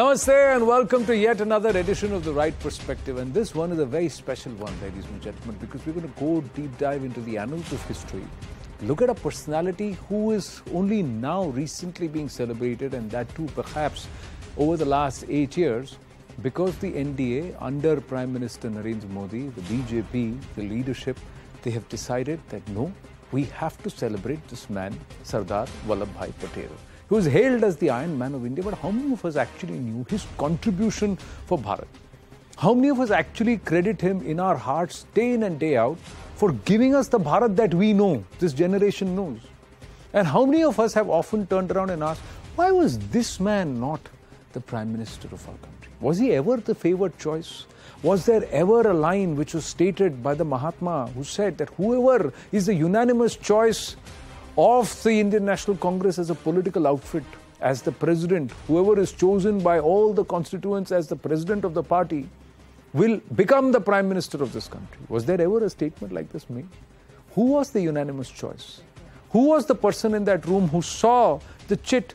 Namaste and welcome to yet another edition of The Right Perspective. And this one is a very special one, ladies and gentlemen, because we're going to go deep dive into the annals of history. Look at a personality who is only now recently being celebrated, and that too perhaps over the last eight years, because the NDA under Prime Minister Narendra Modi, the BJP, the leadership, they have decided that no, we have to celebrate this man, Sardar Vallabhbhai Patel. He was hailed as the Iron Man of India, but how many of us actually knew his contribution for Bharat? How many of us actually credit him in our hearts day in and day out for giving us the Bharat that we know, this generation knows? And how many of us have often turned around and asked, why was this man not the Prime Minister of our country? Was he ever the favored choice? Was there ever a line which was stated by the Mahatma who said that whoever is the unanimous choice of the Indian National Congress as a political outfit, as the president, whoever is chosen by all the constituents as the president of the party, will become the prime minister of this country. Was there ever a statement like this made? Who was the unanimous choice? Who was the person in that room who saw the chit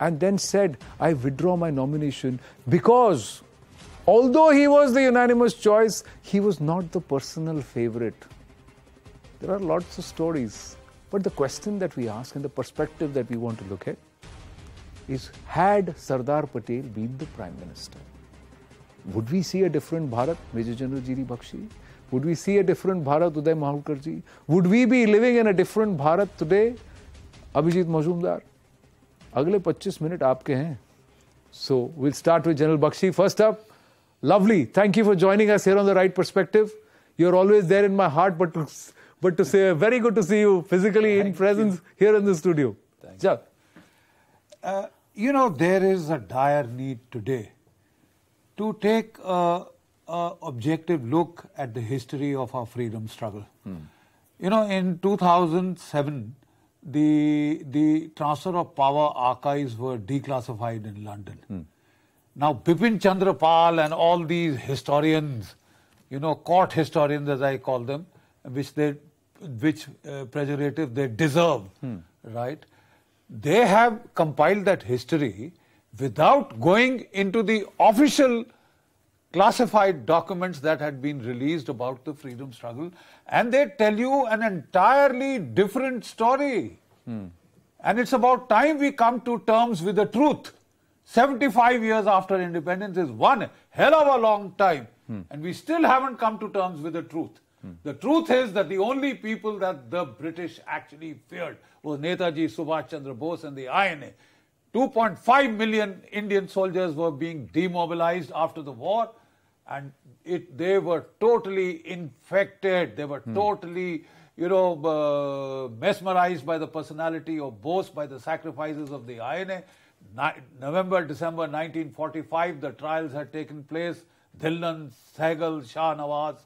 and then said, I withdraw my nomination because although he was the unanimous choice, he was not the personal favorite? There are lots of stories. But the question that we ask and the perspective that we want to look at is had Sardar Patel been the Prime Minister, would we see a different Bharat, Major General G.D. Bakshi? Would we see a different Bharat, Uday Maholkarji? Would we be living in a different Bharat today, Abhijit Majumdar? अगले 25 minute आपके हैं So we'll start with General Bakshi. First up, lovely. Thank you for joining us here on the right perspective. You're always there in my heart, but to, but to say very good to see you physically in presence here in the studio. Ja. Uh, you know, there is a dire need today to take a, a objective look at the history of our freedom struggle. You know, in 2007, the the transfer of power archives were declassified in London. Now, Bipin Chandra Pal and all these historians, you know, court historians as I call them, which they, which uh, they deserve, right? They have compiled that history without going into the official classified documents that had been released about the freedom struggle, and they tell you an entirely different story. And it's about time we come to terms with the truth. 75 years after independence is one hell of a long time, and we still haven't come to terms with the truth. The truth is that the only people that the British actually feared was Netaji Subhash Chandra Bose and the INA. 2.5 million Indian soldiers were being demobilized after the war, and it, they were totally infected. They were totally, you know, uh, mesmerized by the personality of Bose, by the sacrifices of the INA. Ni- November, December 1945, the trials had taken place. Dhillon, Sehgal, Shah Nawaz,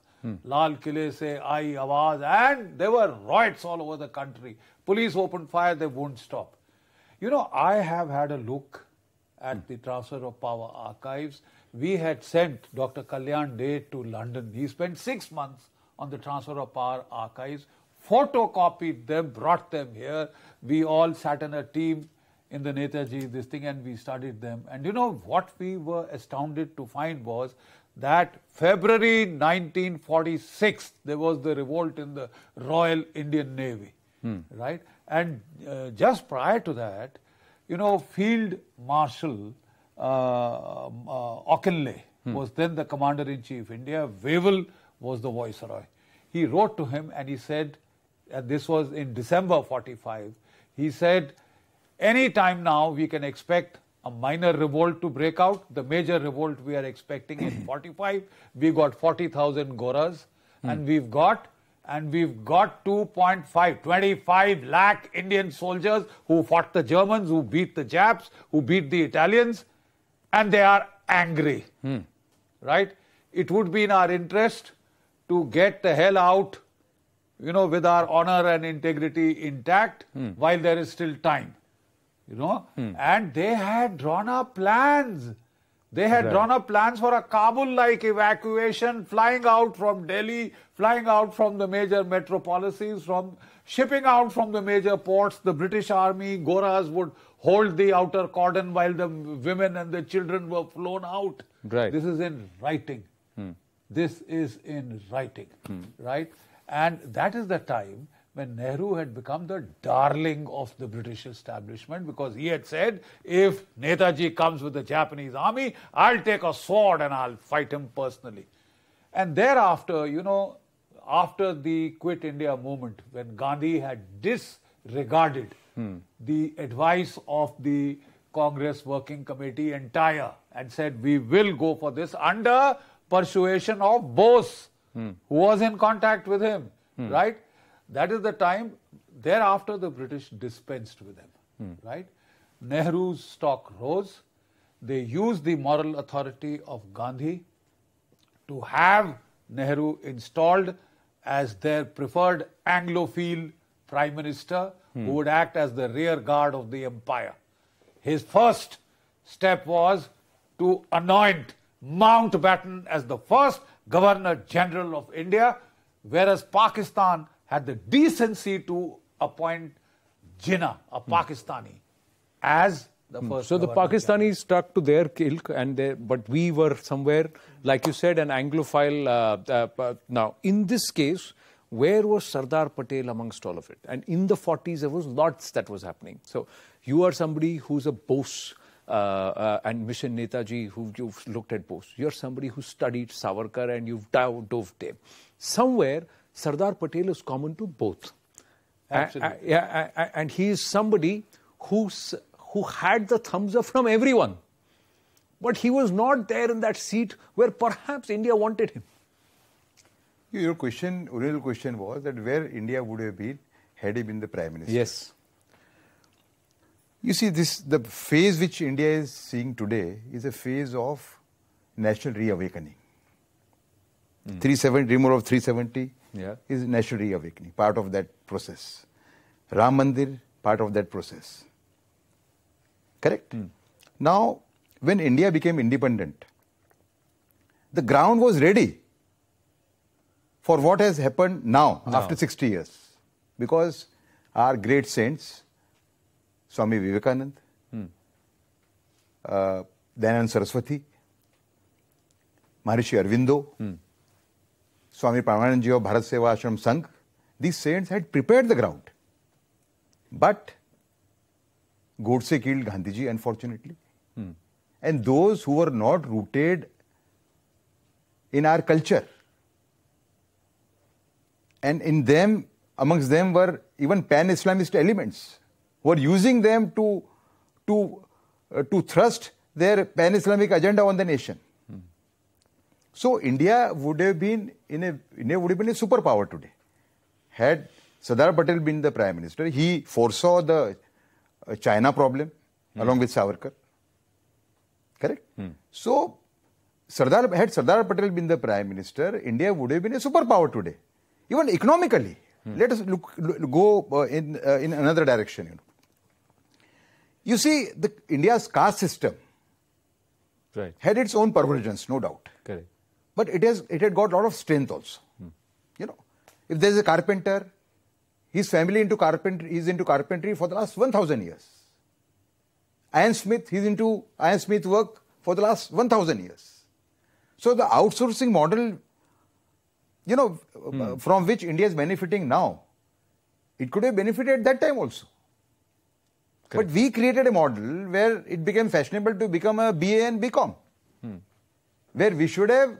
Lal Kile se Ai Awaz, and there were riots all over the country. Police opened fire, they won't stop. You know, I have had a look at the transfer of power archives. We had sent Dr. Kalyan Day to London. He spent six months on the transfer of power archives, photocopied them, brought them here. We all sat in a team in the Netaji, this thing, and we studied them. And you know what we were astounded to find was that February 1946, there was the revolt in the Royal Indian Navy, right? And uh, just prior to that, you know, Field Marshal uh, uh, Auchinleck was then the Commander in Chief India. Wavell was the Viceroy. He wrote to him and he said, and this was in December 45, he said, any time now we can expect a minor revolt to break out. The major revolt we are expecting in 45. We got 40,000 Goras hmm. and we've got and we've got 2.5, 25 lakh Indian soldiers who fought the Germans, who beat the Japs, who beat the Italians, and they are angry. Hmm. Right? It would be in our interest to get the hell out, you know, with our honor and integrity intact hmm. while there is still time. You know? Hmm. And they had drawn up plans. They had drawn up plans for a Kabul like evacuation, flying out from Delhi, flying out from the major metropolises, from shipping out from the major ports. The British Army, Goras would hold the outer cordon while the women and the children were flown out. Right. This is in writing. Hmm. This is in writing, hmm. right? And that is the time when Nehru had become the darling of the British establishment because he had said, if Netaji comes with the Japanese army, I'll take a sword and I'll fight him personally. And thereafter, you know, after the Quit India movement, when Gandhi had disregarded hmm. the advice of the Congress Working Committee entire and said, we will go for this under persuasion of Bose, hmm. who was in contact with him, hmm. right? That is the time. Thereafter, the British dispensed with him, hmm. right? Nehru's stock rose. They used the moral authority of Gandhi to have Nehru installed as their preferred Anglophile prime minister who hmm. would act as the rear guard of the empire. His first step was to anoint Mountbatten as the first Governor General of India, whereas Pakistan had the decency to appoint Jinnah, a Pakistani, as the first. So the Pakistanis stuck to their ilk, and they, but we were somewhere, like you said, an Anglophile. Uh, uh, uh, now, in this case, where was Sardar Patel amongst all of it? And in the 40s, there was lots that was happening. So you are somebody who's a Bose. Uh, uh, and Mission Netaji, who you've looked at Bose. You're somebody who studied Savarkar and you've dove, dove there. Somewhere, Sardar Patel is common to both. Absolutely. A- a- yeah, a- a- and he is somebody who's, who had the thumbs up from everyone. But he was not there in that seat where perhaps India wanted him. Your question, original question was that where India would have been had he been the prime minister. Yes. You see, this the phase which India is seeing today is a phase of national reawakening. Hmm. 370 removal of 370 Yeah. is national awakening, part of that process. Ram Mandir, part of that process. Correct? Hmm. Now, when India became independent, the ground was ready for what has happened now, after 60 years. Because our great saints, Swami Vivekanand, hmm. uh, Dayanand Saraswati, Maharishi Arvindo, hmm. Swami Paramananji of Bharat Seva Ashram Sangh, these saints had prepared the ground. But Godse killed Gandhiji, unfortunately. And those who were not rooted in our culture, and in them, amongst them were even pan-Islamist elements, who were using them to, to, uh, to thrust their pan-Islamic agenda on the nation. So India would have been in a India would have been a superpower today. Had Sardar Patel been the prime minister, he foresaw the uh, China problem along with Savarkar. Correct. So Sardar had Sardar Patel been the prime minister, India would have been a superpower today, even economically. Let us look, look- go uh, in uh, in another direction. You know. You see, the India's caste system Right. had its own perversions, no doubt. Correct. But it has it had got a lot of strength also. You know, if there is a carpenter, his family into carpentry is into carpentry for the last one thousand years. Iron Smith, he's into iron smith work for the last one thousand years. So the outsourcing model, you know, uh, from which India is benefiting now, it could have benefited that time also. But we created a model where it became fashionable to become a BA and BCom, where we should have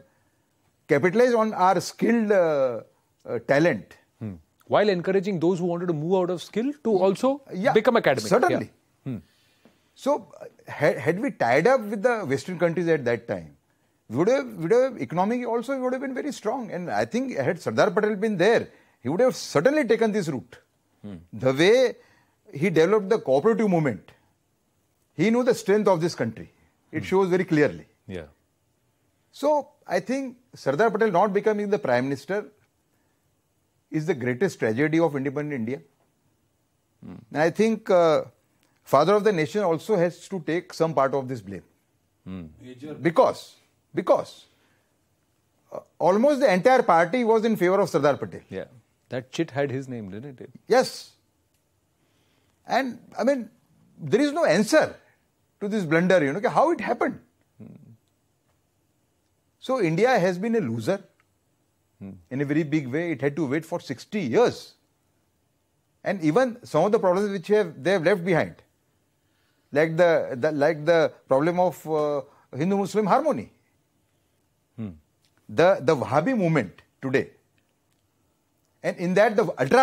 capitalized on our skilled uh, uh, talent. Hmm. While encouraging those who wanted to move out of skill to also become academic. Certainly. Yeah. So, uh, had, had we tied up with the Western countries at that time, we would have, would have economic also would have been very strong. And I think had Sardar Patel been there, he would have certainly taken this route. The way he developed the cooperative movement, he knew the strength of this country. It shows very clearly. Yeah. So I think Sardar Patel not becoming the prime minister is the greatest tragedy of independent India. And I think uh, father of the nation also has to take some part of this blame because because uh, almost the entire party was in favor of Sardar Patel. Yeah. That chit had his name, didn't it? Yes. And I mean, there is no answer to this blunder, you know, how it happened. So India has been a loser hmm. in a very big way. It had to wait for 60 years. And even some of the problems which have, they have left behind, like the, the like the problem of uh, Hindu-Muslim harmony. Hmm. The, the Wahhabi movement today, and in that the ultra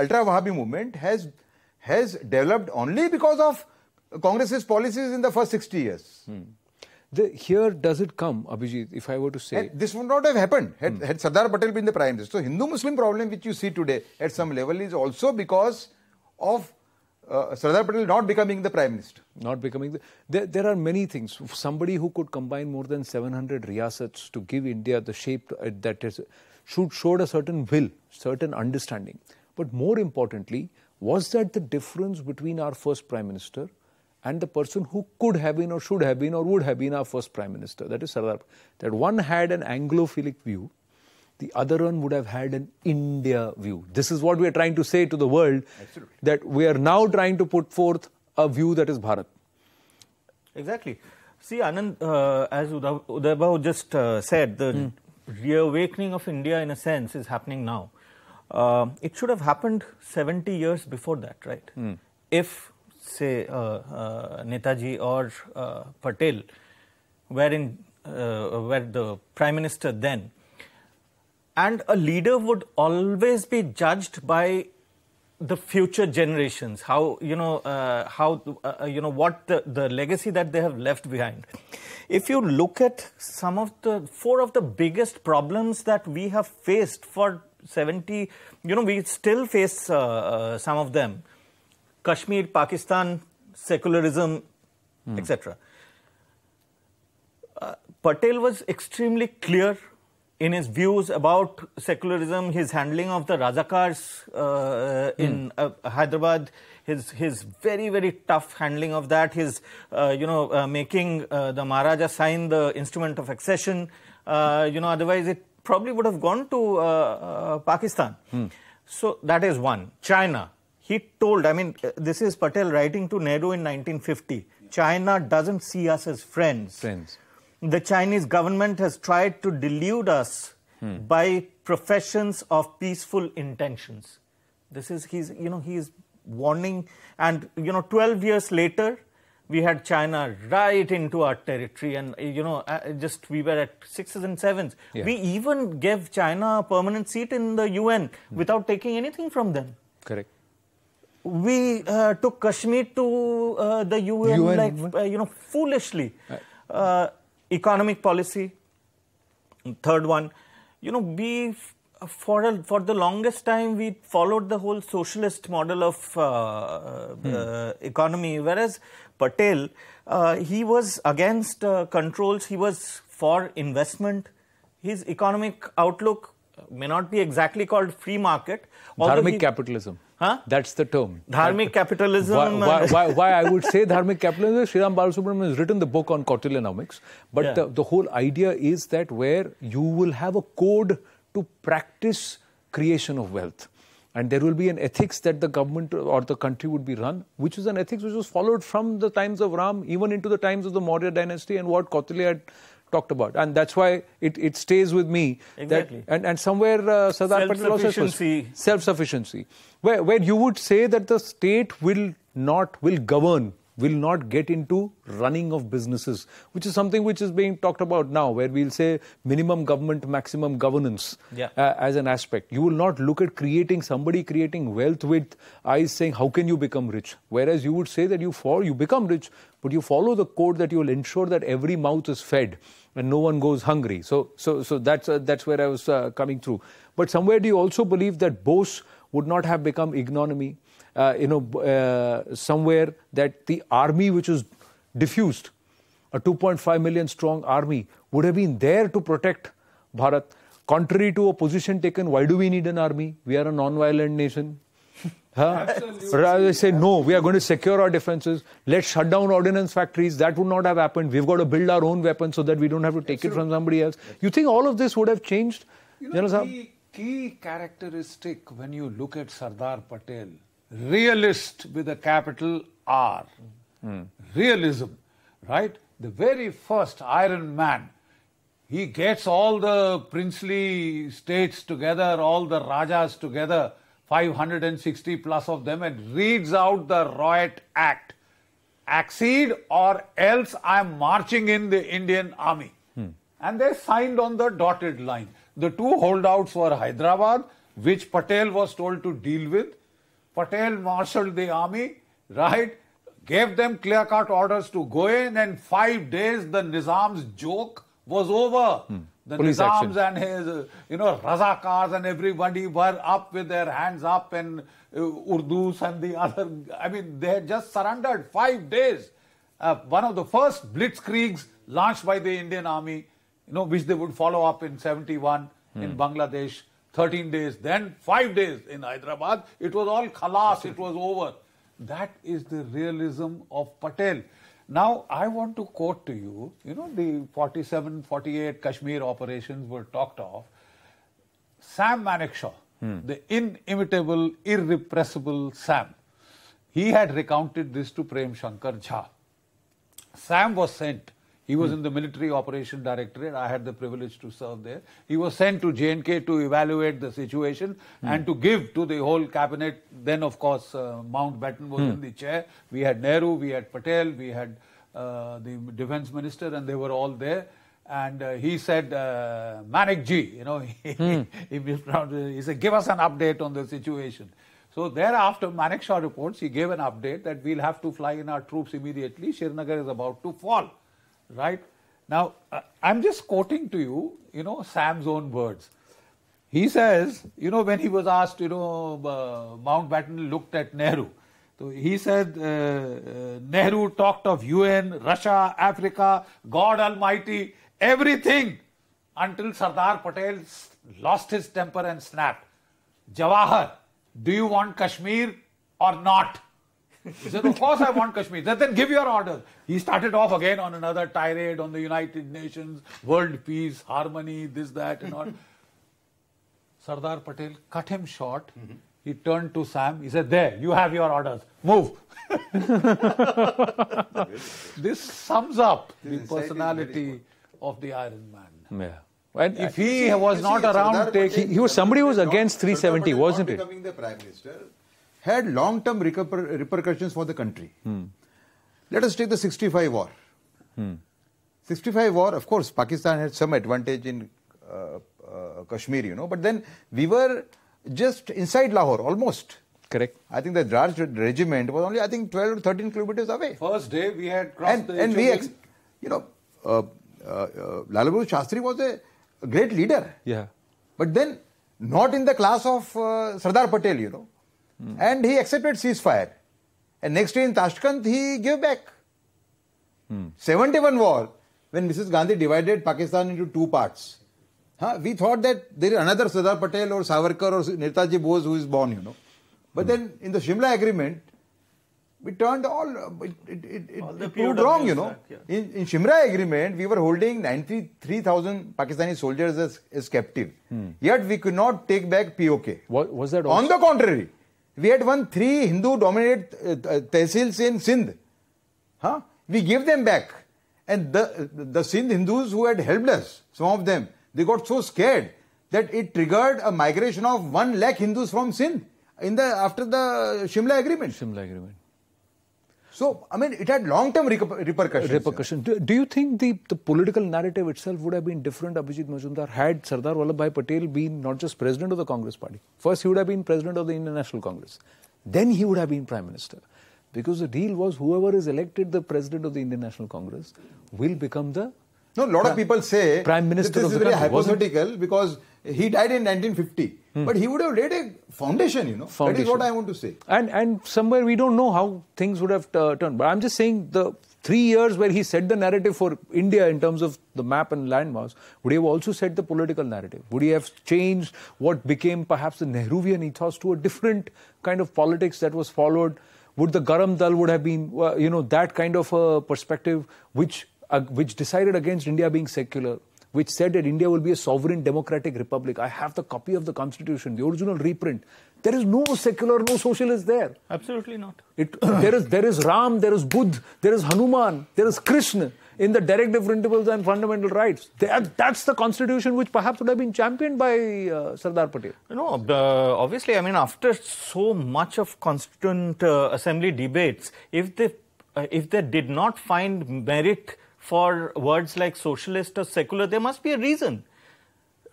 ultra Wahhabi movement has has developed only because of Congress's policies in the first 60 years. Hmm. The, here does it come, Abhijit, if I were to say. And this would not have happened had, had Sardar Patel been the prime minister. So Hindu Muslim problem which you see today at some level is also because of uh, Sardar Patel not becoming the prime minister. Not becoming the, there, there are many things. Somebody who could combine more than 700 riyasats to give India the shape uh, that is, should showed a certain will, certain understanding. But more importantly, was that the difference between our first prime minister and the person who could have been or should have been or would have been our first prime minister, that is Sardar. That one had an Anglophilic view, the other one would have had an India view. This is what we are trying to say to the world Absolutely. that we are now trying to put forth a view that is Bharat. Exactly. See, Anand, uh, as Uday just uh, said, the mm. reawakening of India, in a sense, is happening now. Uh, it should have happened 70 years before that, right? Mm. If say uh, uh, Netaji or uh, Patel were in were the prime minister then, and a leader would always be judged by the future generations. How you know uh, how uh, you know what the, the legacy that they have left behind. If you look at some of the four of the biggest problems that we have faced for 70 you know we still face uh, some of them Kashmir, Pakistan, secularism, hmm. etc. Uh, Patel was extremely clear in his views about secularism, his handling of the Razakars uh, hmm. in uh, Hyderabad, his his very very tough handling of that, his uh, you know uh, making uh, the Maharaja sign the instrument of accession. you know, otherwise it probably would have gone to Pakistan. Hmm. So that is one. China he told, I mean, uh, this is Patel writing to Nehru in 1950. China doesn't see us as friends. Friends. The Chinese government has tried to delude us hmm. by professions of peaceful intentions. This is, he's, you know, he's warning. And, you know, 12 years later, we had China right into our territory, and you know, uh, just we were at sixes and sevens. Yeah. We even gave China a permanent seat in the UN hmm. without taking anything from them. Correct we uh, took Kashmir to uh, the UN, UN like uh, you know foolishly. Uh, economic policy. Third one, you know, we for a, for the longest time we followed the whole socialist model of uh, hmm. Uh, economy, whereas Patel he was against controls. He was for investment. His economic outlook may not be exactly called free market. Dharmic he, capitalism. Huh? That's the term. Dharmic capitalism. Why, why, why, why, I would say dharmic capitalism? Sriram Balasubramanian has written the book on Kautilyanomics. But yeah. the, the whole idea is that where you will have a code to practice creation of wealth. And there will be an ethics that the government or the country would be run, which is an ethics which was followed from the times of Ram, even into the times of the Maurya dynasty, and what Kautilya had talked about. And that's why it, it stays with me. Exactly. That, and, and somewhere uh, Sardar Patel also Self-sufficiency. Self-sufficiency. Where, where you would say that the state will not, will govern will not get into running of businesses, which is something which is being talked about now, where we'll say minimum government, maximum governance yeah. uh, as an aspect. You will not look at creating somebody creating wealth with eyes saying, How can you become rich? Whereas you would say that you fall, you become rich, but you follow the code that you will ensure that every mouth is fed and no one goes hungry. So, so, so that's, uh, that's where I was uh, coming through. But somewhere do you also believe that Bose would not have become ignominy? Uh, you know, uh, somewhere that the army which was diffused, a 2.5 million strong army, would have been there to protect Bharat. Contrary to a position taken, why do we need an army? We are a non-violent nation. Huh? Rather, say, no, we are going to secure our defenses. Let's shut down ordnance factories. That would not have happened. We've got to build our own weapons so that we don't have to take Absolutely. it from somebody else. You think all of this would have changed? You know, the key characteristic when you look at Sardar Patel realist with a capital R. Realism, right? The very first Iron Man. He gets all the princely states together, all the Rajas together, 560 plus of them, and reads out the Riot Act. Accede or else I'm marching in the Indian army. And they signed on the dotted line. The two holdouts were Hyderabad, which Patel was told to deal with. Patel marshaled the army, right? Gave them clear cut orders to go in, and five days the Nizam's joke was over. The Police Nizam's action. and his, you know, Razakars and everybody were up with their hands up, and uh, Urdus and the other. I mean, they had just surrendered five days. Uh, one of the first blitzkriegs launched by the Indian army, you know, which they would follow up in 71 in Bangladesh, 13 days, then five days in Hyderabad. It was all khalas, it was over. That is the realism of Patel. Now, I want to quote to you, you know, the 47, 48 Kashmir operations were talked of. Sam Manekshaw, hmm. the inimitable, irrepressible Sam, he had recounted this to Prem Shankar Jha. Sam was sent. He was in the military operation directorate. I had the privilege to serve there. He was sent to J&K to evaluate the situation and to give to the whole cabinet. Then, of course, uh, Mountbatten was in the chair. We had Nehru, we had Patel, we had uh, the defense minister, and they were all there. And uh, he said, uh, Manik ji, you know, he, he. He said, give us an update on the situation. So thereafter, Manekshaw reports, he gave an update that we'll have to fly in our troops immediately. Srinagar is about to fall, right? Now, uh, I'm just quoting to you, you know, Sam's own words. He says, you know, when he was asked, you know, uh, Mountbatten looked at Nehru. So he said, uh, uh, Nehru talked of UN, Russia, Africa, God Almighty, everything until Sardar Patel lost his temper and snapped. Jawahar, do you want Kashmir or not? He said, Of course I want Kashmir. Then, then give your orders. He started off again on another tirade on the United Nations, world peace, harmony, this, that, and all. Sardar Patel cut him short. He turned to Sam. He said, There, you have your orders. Move. this sums up the personality of the Iron Man. Yeah. And If he was not around Sardar taking. Patel- he was somebody who was against 370, wasn't it? Becoming the prime minister had long-term reper- repercussions for the country. Let us take the 65 war. 65 war, of course, Pakistan had some advantage in uh, uh, Kashmir, you know, but then we were just inside Lahore, almost. Correct. I think the Raj regiment was only, I think, 12 or 13 kilometers away. First day we had crossed And, the and we, ex- you know, uh, uh, uh, Lala Babu Shastri was a, a great leader. Yeah. But then, not in the class of uh, Sardar Patel, you know. And he accepted ceasefire. And next day in Tashkent, he gave back. Hmm. 71 war, when Mrs. Gandhi divided Pakistan into two parts. Huh? We thought that there is another Sardar Patel or Savarkar or Netaji Bose who is born, you know. But hmm. then in the Shimla agreement, we turned all, it, it, it, it, All it proved wrong, you know. back, yeah. In, in Shimla agreement, we were holding 93,000 Pakistani soldiers as, as captive. Hmm. Yet we could not take back POK. Was, was that On the contrary, we had won three Hindu dominated uh, uh, tehsils in Sindh. Huh? We gave them back. And the, the Sindh Hindus who had helped us, some of them, they got so scared that it triggered a migration of 1 lakh Hindus from Sindh in the, after the Shimla agreement. Shimla agreement. So, I mean, it had long term repercussions. repercussion. Do, do you think the, the political narrative itself would have been different, Abhijit Majumdar, had Sardar Vallabhbhai Patel been not just president of the Congress party? First, he would have been president of the Indian National Congress. Then he would have been prime minister. Because the deal was whoever is elected the president of the Indian National Congress will become the No, a lot of people say Prime Minister that this is very country, hypothetical because he died in 1950. But he would have laid a foundation, you know. That is what I want to say. And and somewhere we don't know how things would have uh, turned. But I'm just saying the three years where he set the narrative for India in terms of the map and landmass, would he have also set the political narrative? Would he have changed what became perhaps the Nehruvian ethos to a different kind of politics that was followed? Would the Garam Dal would have been, uh, you know, that kind of a perspective which uh, which decided against India being secular? which said that India will be a sovereign democratic republic. I have the copy of the constitution, the original reprint. There is no secular, no socialist there. Absolutely not. It, there is there is Ram, there is Buddha, there is Hanuman, there is Krishna in the directive principles and fundamental rights. That, that's the constitution which perhaps would have been championed by uh, Sardar Patel. No, uh, obviously, I mean, after so much of Constituent uh, Assembly debates, if they uh, if they did not find merit for words like socialist or secular, there must be a reason.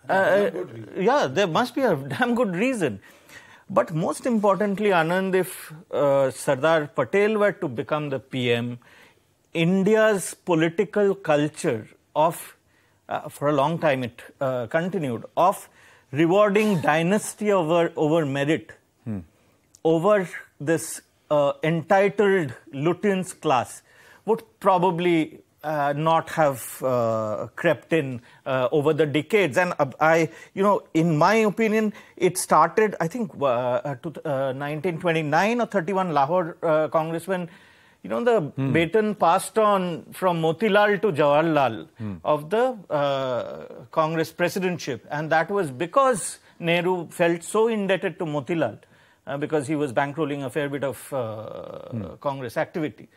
Uh, yeah, there must be a damn good reason. But most importantly, Anand, if uh, Sardar Patel were to become the PM, India's political culture of, uh, for a long time it uh, continued, of rewarding dynasty over, over merit, hmm. over this uh, entitled Lutyens class, would probably uh, not have uh, crept in uh, over the decades. And uh, I, you know, in my opinion, it started, I think, uh, uh, to, 1929 or 31 Lahore Congress when, you know, the hmm. baton passed on from Motilal to Jawaharlal hmm. of the Congress presidentship. And that was because Nehru felt so indebted to Motilal because he was bankrolling a fair bit of hmm. Congress activity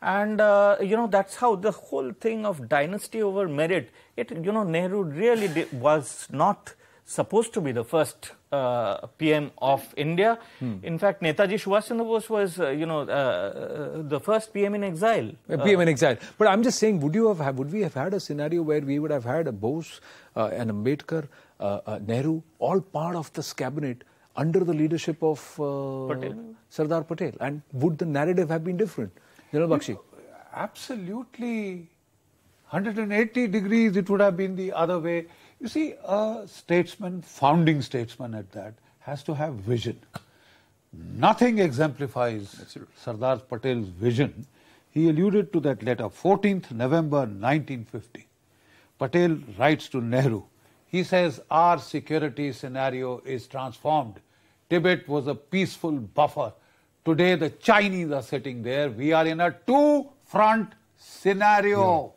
and uh, you know that's how the whole thing of dynasty over merit it you know nehru really did, was not supposed to be the first uh, PM of India. Hmm. In fact, Netaji Subhash Chandra Bose was, uh, you know, uh, uh, the first PM in exile. PM in exile. But I'm just saying, would you have, would we have had a scenario where we would have had a Bose, uh, an Ambedkar, Nehru, all part of this cabinet under the leadership of Patel. Sardar Patel, and would the narrative have been different? General Bakshi. Absolutely 180 degrees it would have been the other way. You see, a statesman, founding statesman at that, has to have vision. Nothing exemplifies Sardar Patel's vision. He alluded to that letter, 14th November 1950. Patel writes to Nehru. He says, Our security scenario is transformed. Tibet was a peaceful buffer Today the Chinese are sitting there. We are in a two-front scenario. Yeah.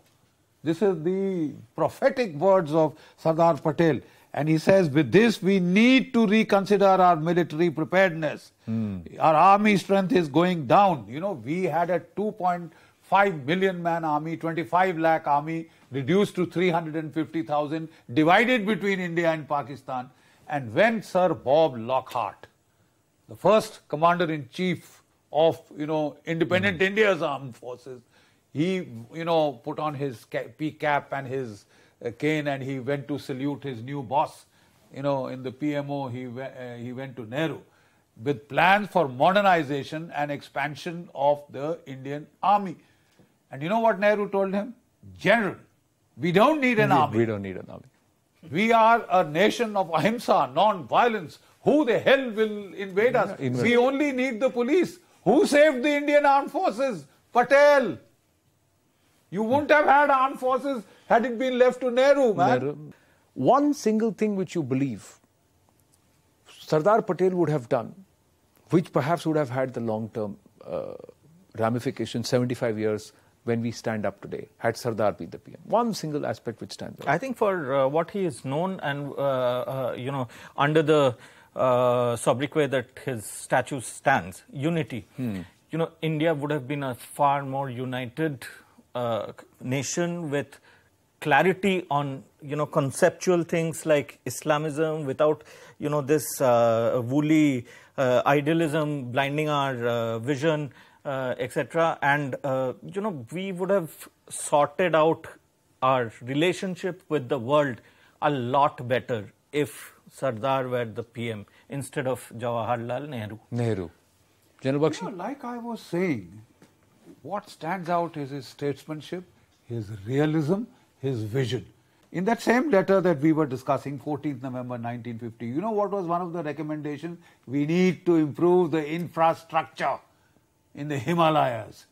This is the prophetic words of Sardar Patel. And he says, with this, we need to reconsider our military preparedness. Mm. Our army strength is going down. You know, we had a 2.5 million man army, 25 lakh army, reduced to 350,000, divided between India and Pakistan. And when Sir Bob Lockhart, the first commander in chief of you know independent mm. India's armed forces. He you know put on his pea cap and his uh, cane and he went to salute his new boss. You know in the PMO he uh, he went to Nehru with plans for modernization and expansion of the Indian army. And you know what Nehru told him? General, we don't need an we, army. We don't need an army. We are a nation of ahimsa, non-violence. Who the hell will invade us? Invade. We only need the police. Who saved the Indian armed forces? Patel. You wouldn't have had armed forces had it been left to Nehru, man. Nehru. One single thing which you believe Sardar Patel would have done, which perhaps would have had the long term uh, ramifications 75 years when we stand up today, had Sardar been the PM? One single aspect which stands out. I think for uh, what he is known and, uh, uh you know, under the uh, sobriquet that his statue stands, unity. Hmm. You know, India would have been a far more united uh, nation with clarity on you know conceptual things like Islamism without you know this uh, woolly uh, idealism blinding our uh, vision, uh, etc. And uh, you know we would have sorted out our relationship with the world a lot better if Sardar were the PM instead of Jawaharlal Nehru. Nehru. General Bakshi? You know, like I was saying, what stands out is his statesmanship, his realism, his vision. In that same letter that we were discussing, 14th November 1950, you know what was one of the recommendations? We need to improve the infrastructure in the Himalayas.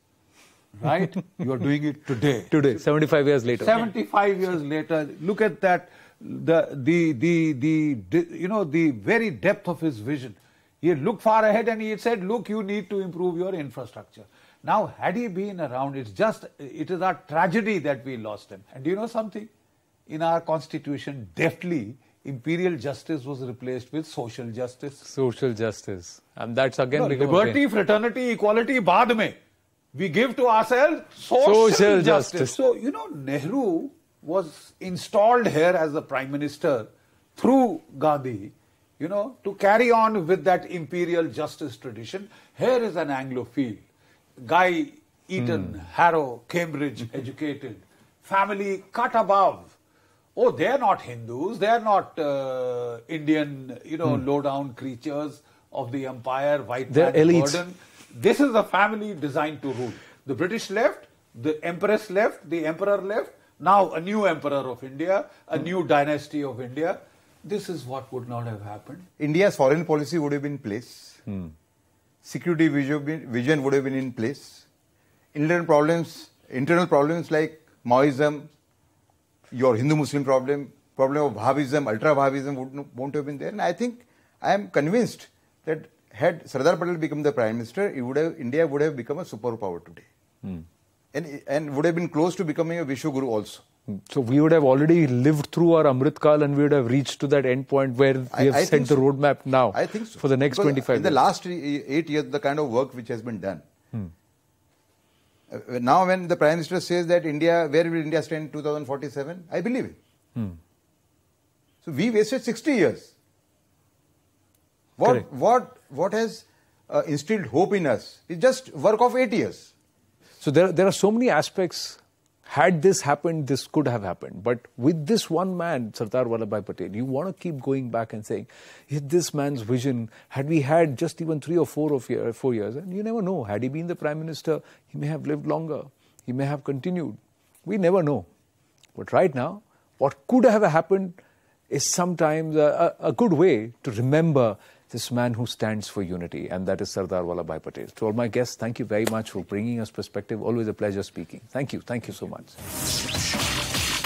Right? you are doing it today. Today, 75 years later. 75 years later. Look at that the, the, the, the, you know, the very depth of his vision. He had looked far ahead and he had said, look, you need to improve your infrastructure. Now, had he been around, it's just, it is a tragedy that we lost him. And do you know something? In our constitution, deftly, imperial justice was replaced with social justice. Social justice. And that's again No, liberty, pain. fraternity, equality, baad mein. We give to ourselves social, Social justice. justice. So, you know, Nehru was installed here as the prime minister through Gandhi, you know, to carry on with that imperial justice tradition. Here is an Anglophile, guy Eton, Harrow, Cambridge educated, family cut above. Oh, they're not Hindus. They're not uh, Indian, you know, low-down creatures of the empire, white They're elites. burden. This is a family designed to rule. The British left, the empress left, the emperor left. Now a new emperor of India, a new dynasty of India. This is what would not have happened. India's foreign policy would have been in place. Hmm. Security vision, vision would have been in place. Internal problems, internal problems like Maoism, your Hindu-Muslim problem, problem of Wahhabism, ultra-Wahhabism would, won't have been there. And I think, I am convinced that had Sardar Patel become the Prime Minister, it would have, India would have become a superpower today. Hmm. And, and would have been close to becoming a Vishwaguru also. So we would have already lived through our Amrit Kal and we would have reached to that end point where we I- have I set the so. roadmap now I think so. for the next Because 25 In the last eight years, the kind of work which has been done. Hmm. Uh, now, when the Prime Minister says that India, where will India stand in 2047? I believe it. Hmm. So we wasted 60 years. What, Correct. what, what has uh, instilled hope in us is just work of eight years. So there, there are so many aspects. Had this happened, this could have happened. But with this one man, Sardar Vallabhbhai Patel, you want to keep going back and saying, this man's vision, had we had just even three or four of year, four years, and you never know, had he been the prime minister, he may have lived longer, he may have continued. We never know. But right now, what could have happened is sometimes a, a, a good way to remember this man who stands for unity, and that is Sardar Vallabhbhai Patel. To all my guests, thank you very much for bringing us perspective. Always a pleasure speaking. Thank you. Thank you so much.